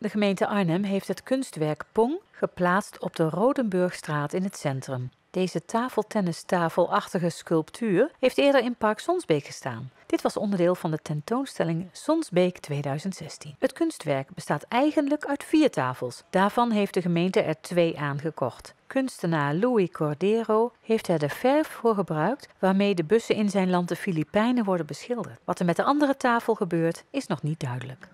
De gemeente Arnhem heeft het kunstwerk Pong geplaatst op de Rodenburgstraat in het centrum. Deze tafeltennistafelachtige sculptuur heeft eerder in Park Sonsbeek gestaan. Dit was onderdeel van de tentoonstelling Sonsbeek 2016. Het kunstwerk bestaat eigenlijk uit vier tafels. Daarvan heeft de gemeente er twee aangekocht. Kunstenaar Louis Cordero heeft er de verf voor gebruikt waarmee de bussen in zijn land de Filipijnen worden beschilderd. Wat er met de andere tafel gebeurt is nog niet duidelijk.